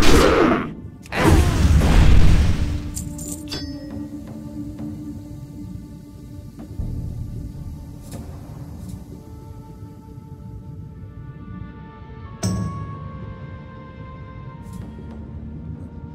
Yeah.